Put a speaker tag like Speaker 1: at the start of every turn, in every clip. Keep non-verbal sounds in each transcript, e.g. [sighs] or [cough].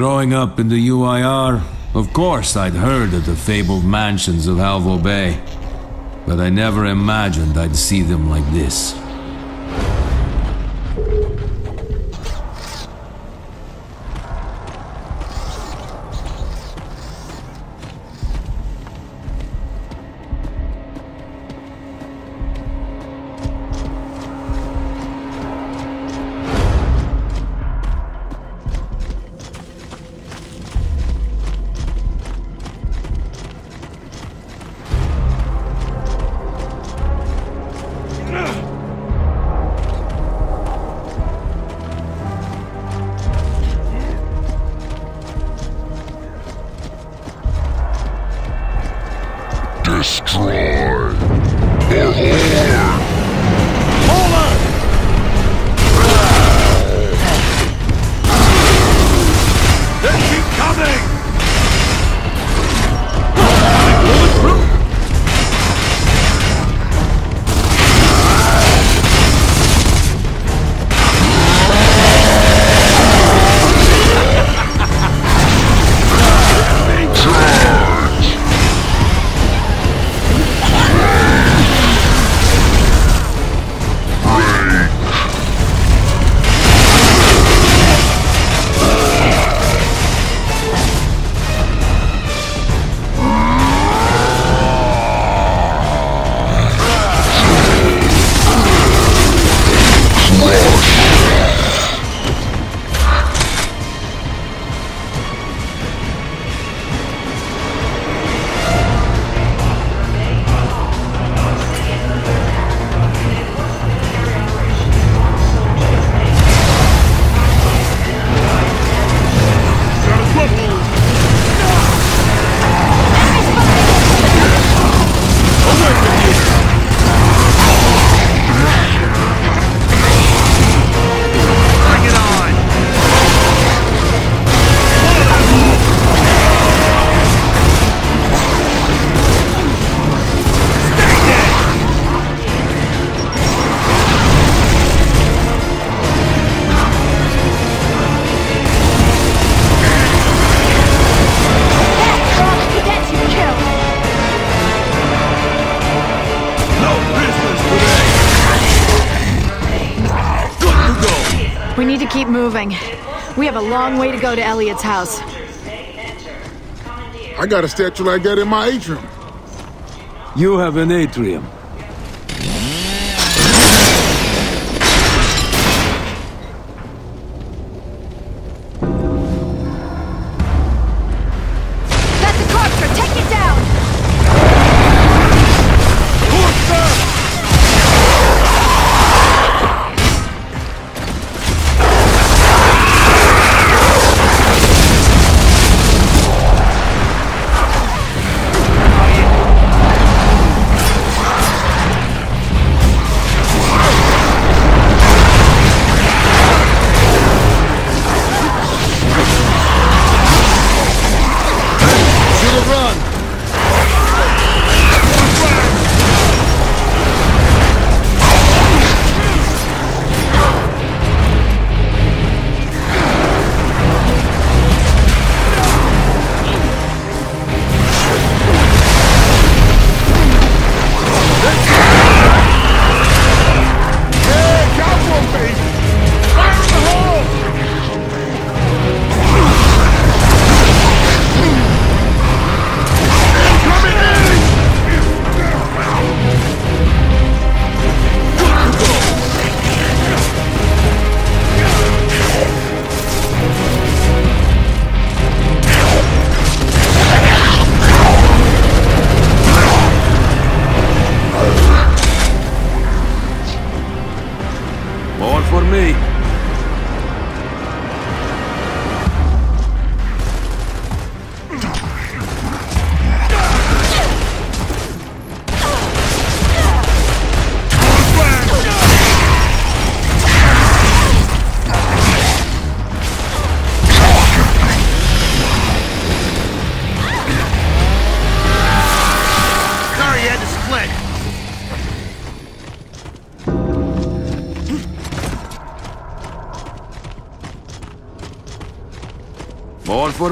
Speaker 1: Growing up in the UIR, of course I'd heard of the fabled mansions of Halvo Bay. But I never imagined I'd see them like this.
Speaker 2: Need to keep moving. We have a long way to go to Elliott's house.
Speaker 3: I got a statue like that in my atrium.
Speaker 1: You have an atrium.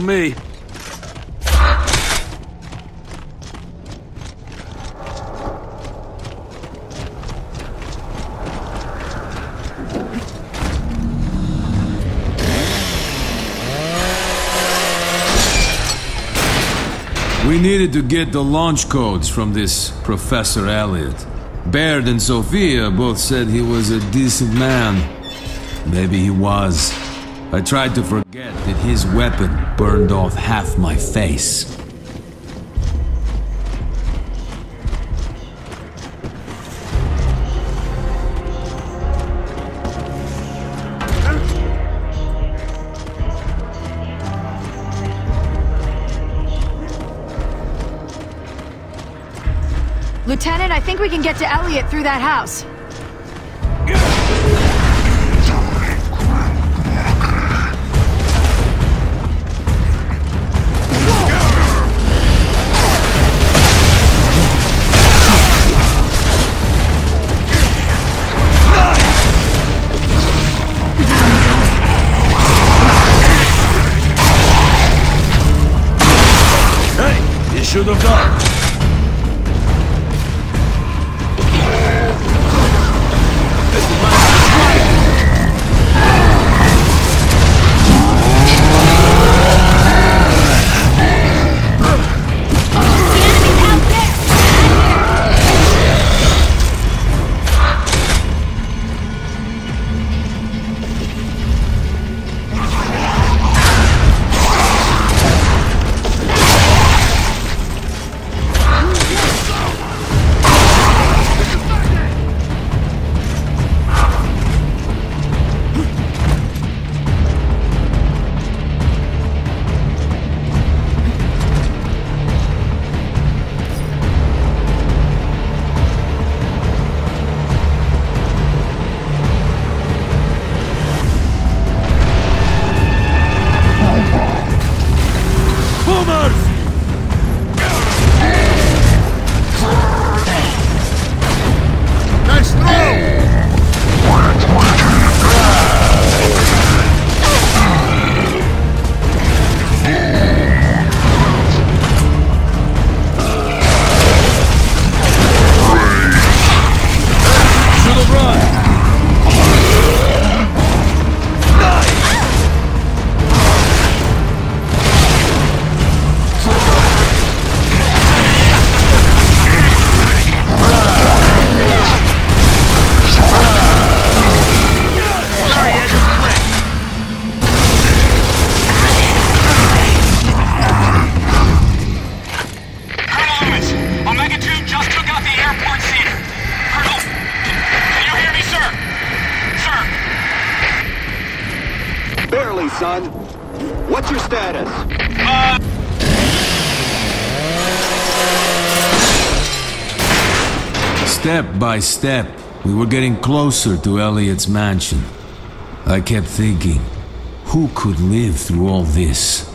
Speaker 1: Me. We needed to get the launch codes from this Professor Elliott. Baird and Sophia both said he was a decent man. Maybe he was. I tried to forget that his weapon burned off half my face.
Speaker 2: Lieutenant, I think we can get to Elliott through that house.
Speaker 4: Should have done.
Speaker 1: Step by step, we were getting closer to Elliott's mansion. I kept thinking, who could live through all this?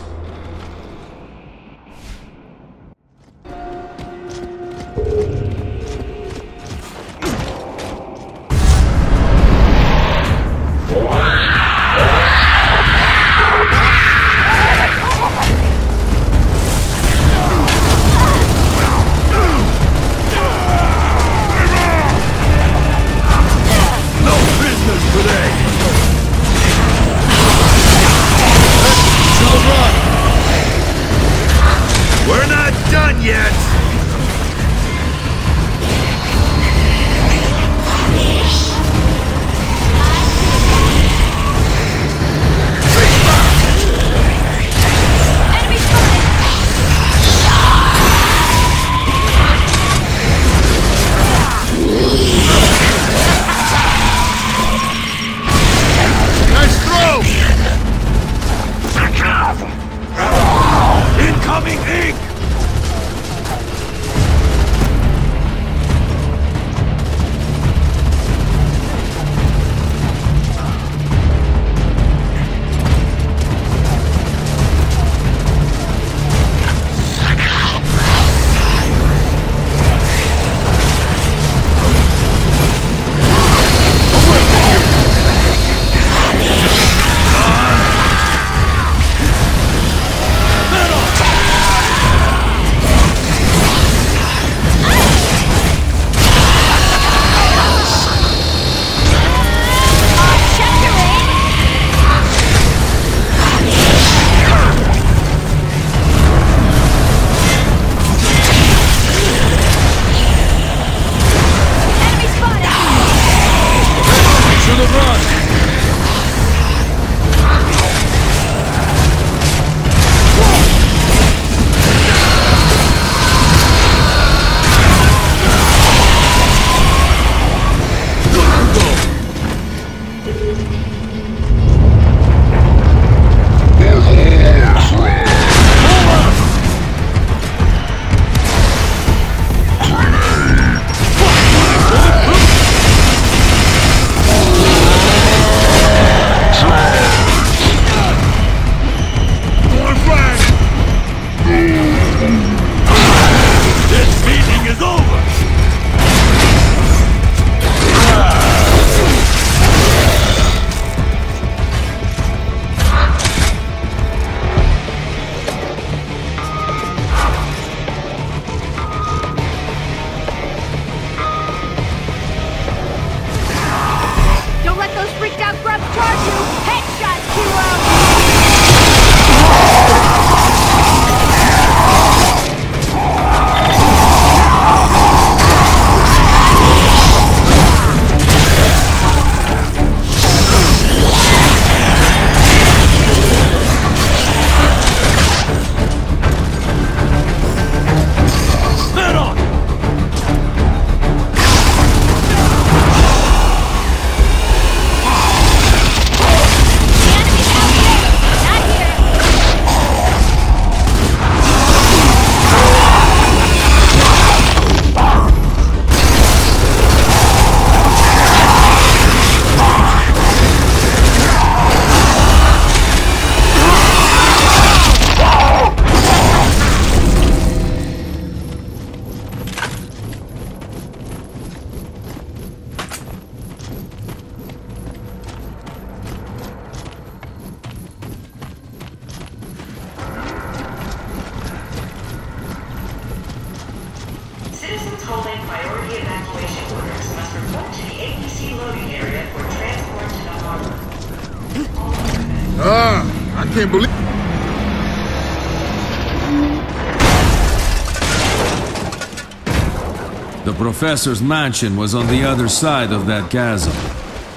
Speaker 1: Professor's mansion was on the other side of that chasm.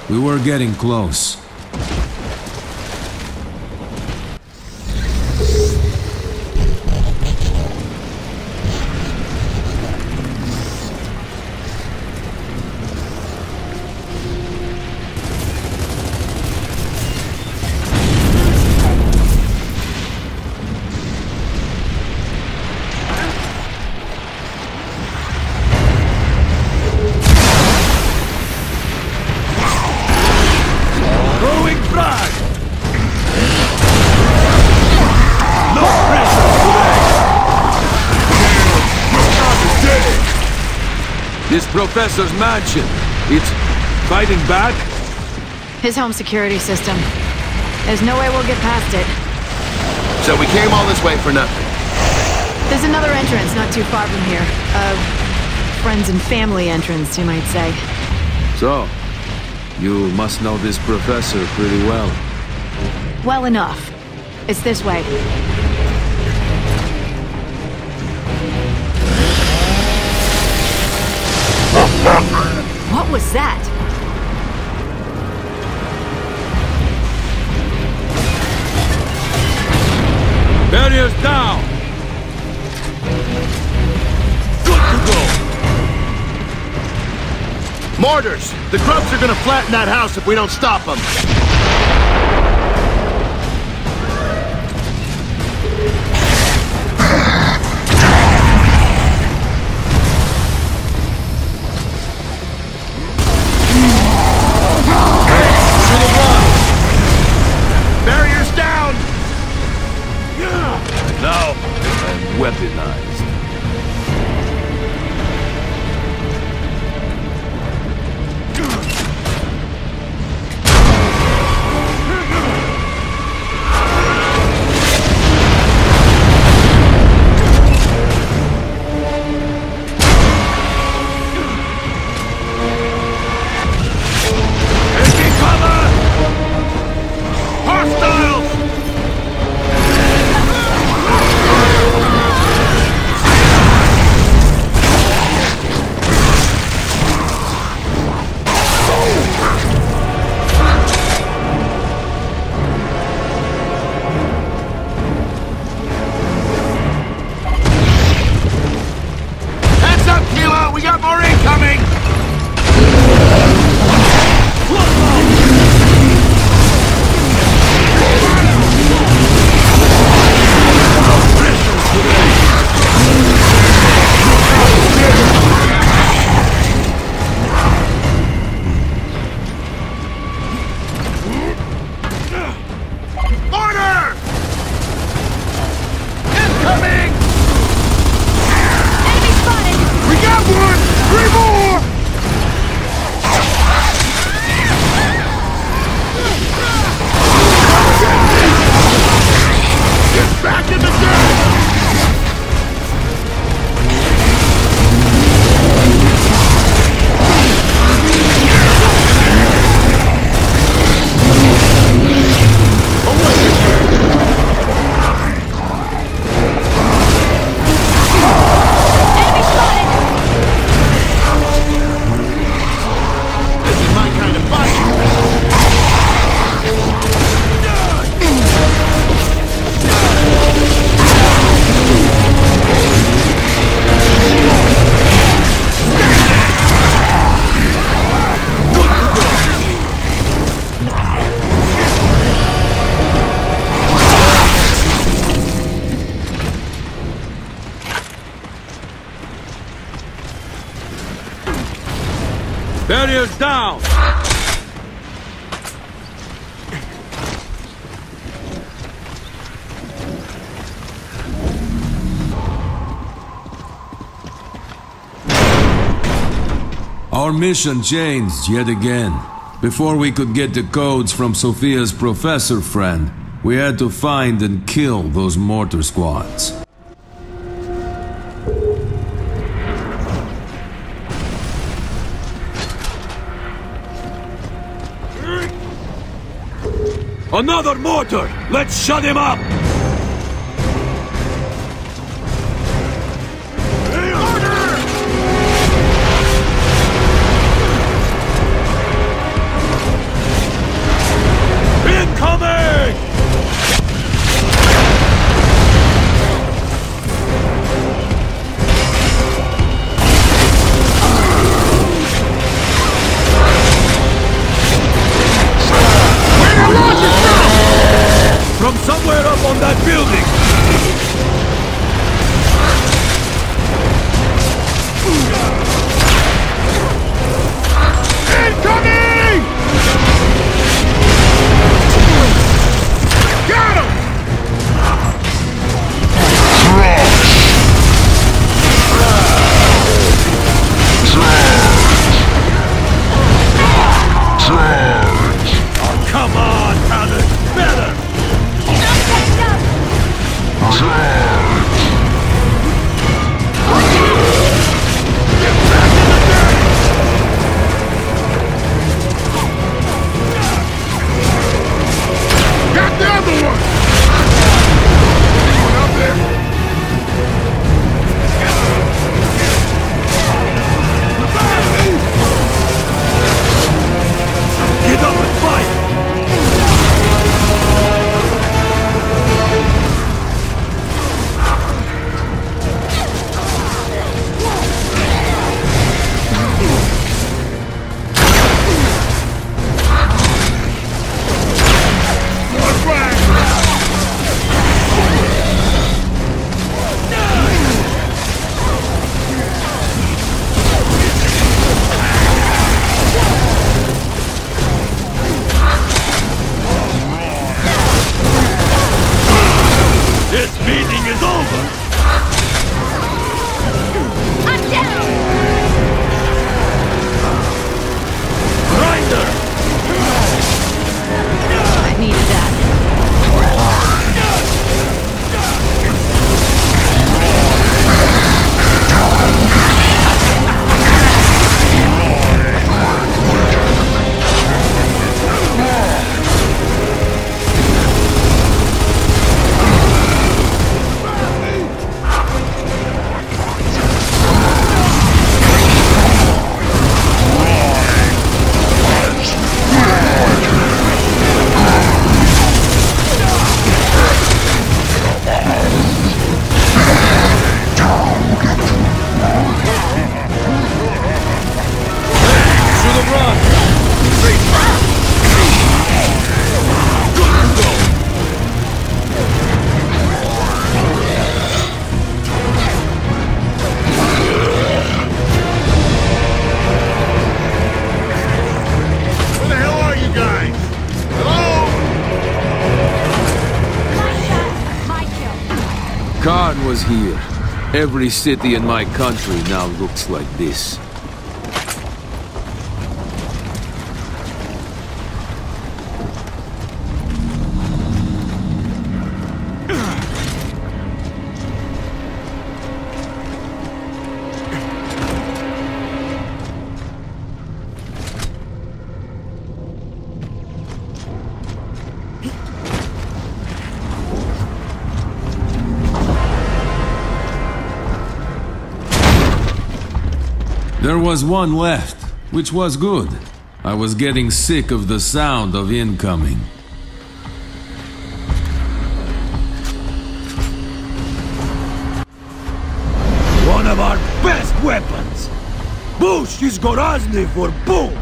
Speaker 1: We were getting close.
Speaker 4: Professor's mansion, it's fighting back?
Speaker 2: His home security system. There's no way we'll get past it.
Speaker 4: So we came all this way for nothing.
Speaker 2: There's another entrance not too far from here. A friends and family entrance, you might say.
Speaker 1: So, you must know this professor pretty well.
Speaker 2: Well enough. It's this way. What was that?
Speaker 4: Barriers down! Good to go!
Speaker 3: Mortars! The grubs are gonna flatten that house if we don't stop them.
Speaker 1: Mission changed yet again. Before we could get the codes from Sophia's professor friend, we had to find and kill those mortar squads. Another mortar! Let's shut him up!
Speaker 5: Every city in my country now looks like this. There was one left, which was good. I was getting sick of the sound of incoming.
Speaker 1: One of our best weapons! Booshka is Gorasni for boom!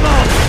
Speaker 3: Come on!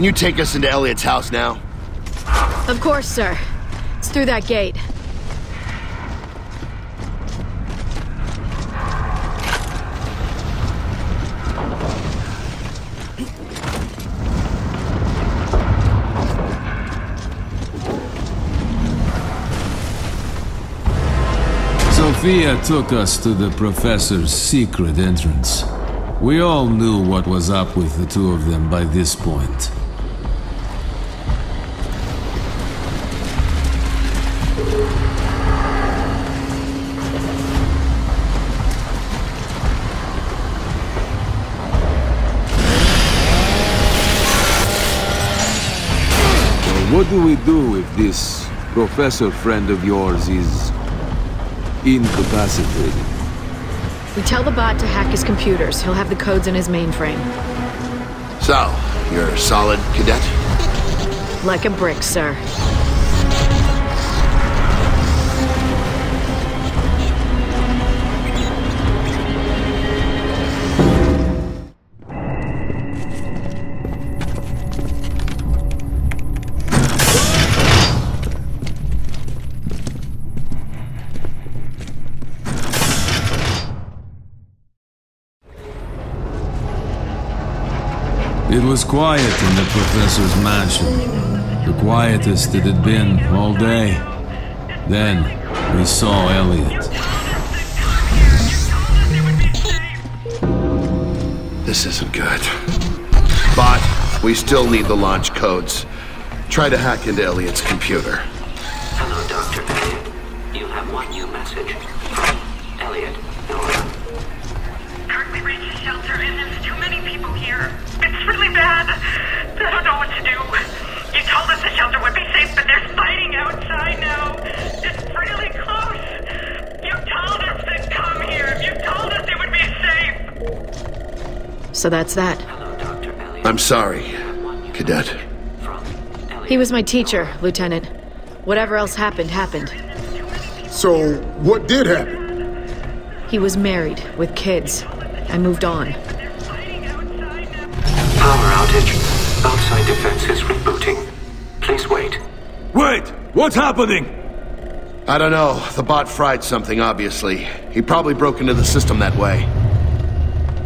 Speaker 4: Can you take us into Elliott's house now?
Speaker 2: Of course, sir. It's through that gate.
Speaker 1: Sophia took us to the professor's secret entrance. We all knew what was up with the two of them by this point.
Speaker 6: What do we do if this professor friend of yours is incapacitated?
Speaker 2: We tell the bot to hack his computers. He'll have the codes in his mainframe.
Speaker 4: So, you're a solid, Cadet?
Speaker 2: Like a brick, sir.
Speaker 1: Was quiet in the professor's mansion. The quietest it had been all day. Then we saw Elliott.
Speaker 4: This isn't good. Bot, we still need the launch codes. Try to hack into Elliott's computer.
Speaker 7: Hello, Dr. Elliott. You have one new message from Elliott Nora.
Speaker 8: Currently reached the shelter and there's too many people here. It's bad. I don't know what to do. You told us the shelter would be safe, but there's fighting outside now. It's really close. You told us to come here. You told us it would be safe.
Speaker 2: So that's that.
Speaker 7: Hello,
Speaker 4: I'm sorry, Cadet.
Speaker 2: He was my teacher, Lieutenant. Whatever else happened, happened.
Speaker 3: So, what did happen?
Speaker 2: He was married, with kids. I moved on.
Speaker 7: Defenses rebooting. Please wait.
Speaker 1: Wait! What's happening?
Speaker 4: I don't know. The bot fried something, obviously. He probably broke into the system that way.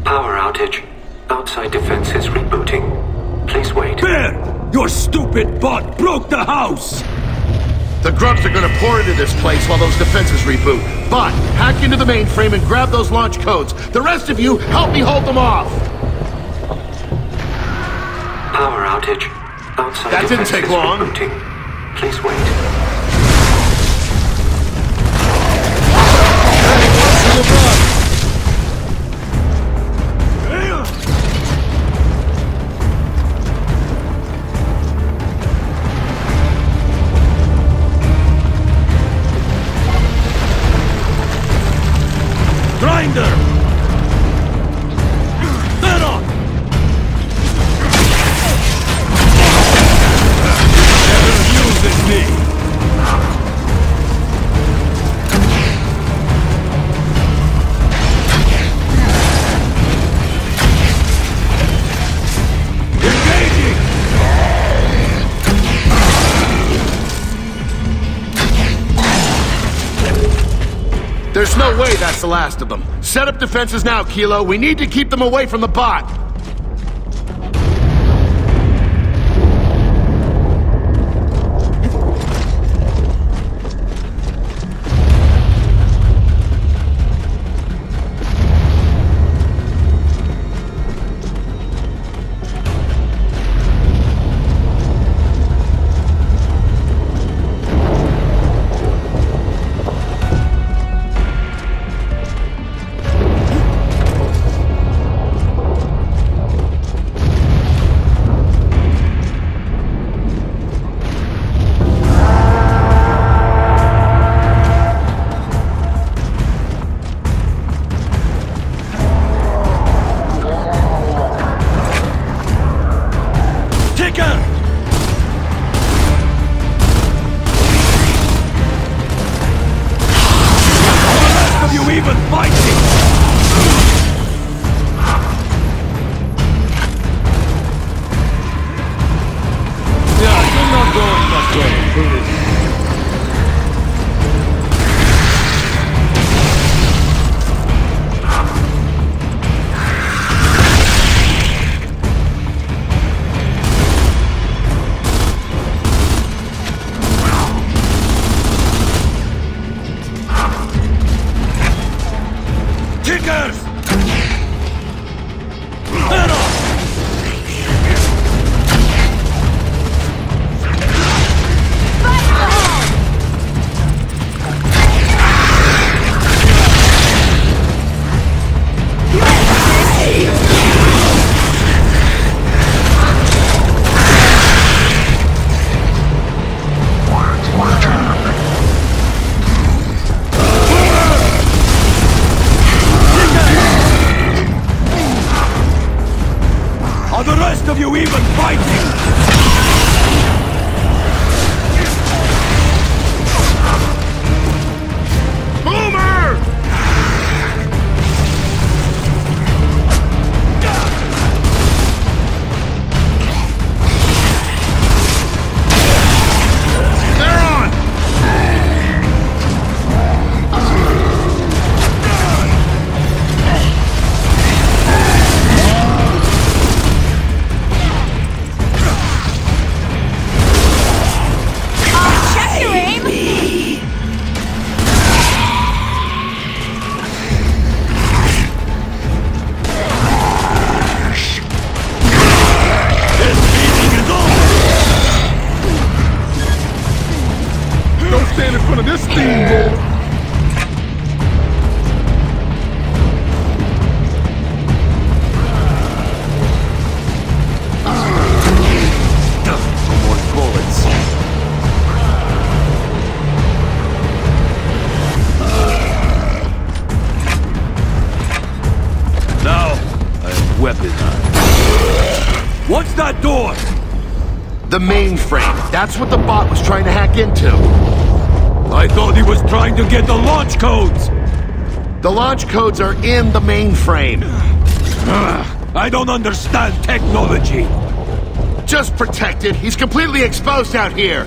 Speaker 7: Power outage. Outside defenses rebooting. Please wait.
Speaker 1: Baird! Your stupid bot broke the house!
Speaker 4: The grubs are gonna pour into this place while those defenses reboot. Bot, hack into the mainframe and grab those launch codes. The rest of you, help me hold them off!
Speaker 7: Power outage. Outside
Speaker 4: That didn't take long.
Speaker 7: Please wait.
Speaker 4: Last of them. Set up defenses now, Kilo. We need to keep them away from the bot.
Speaker 1: Of you even fighting? That's what the bot was trying to hack into.
Speaker 9: I thought he was trying to get the launch codes!
Speaker 1: The launch codes are in the mainframe. [sighs]
Speaker 9: I don't understand technology.
Speaker 1: Just protect it. He's completely exposed out here.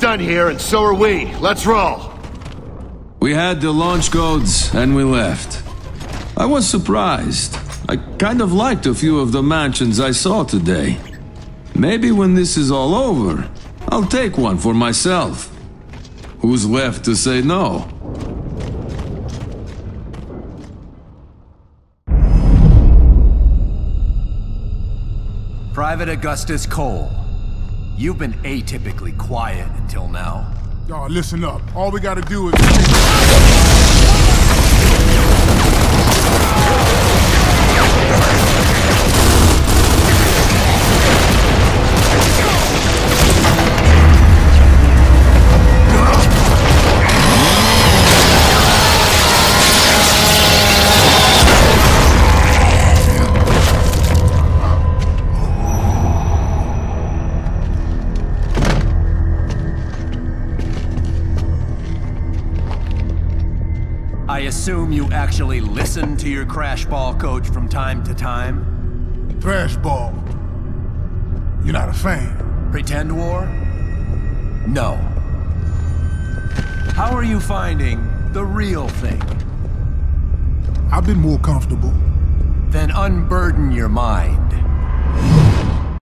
Speaker 4: Done here, and so are we. Let's roll.
Speaker 1: We had the launch codes and we left. I was surprised. I kind of liked a few of the mansions I saw today. Maybe when this is all over, I'll take one for myself. Who's left to say no?
Speaker 10: Private Augustus Cole. You've been atypically quiet until now.
Speaker 3: Y'all, listen up. All we gotta do is...
Speaker 10: assume you actually listen to your thrashball coach from time to time?
Speaker 3: Thrashball. You're not a fan.
Speaker 10: Pretend war? No. How are you finding the real thing?
Speaker 3: I've been more comfortable.
Speaker 10: Then unburden your mind.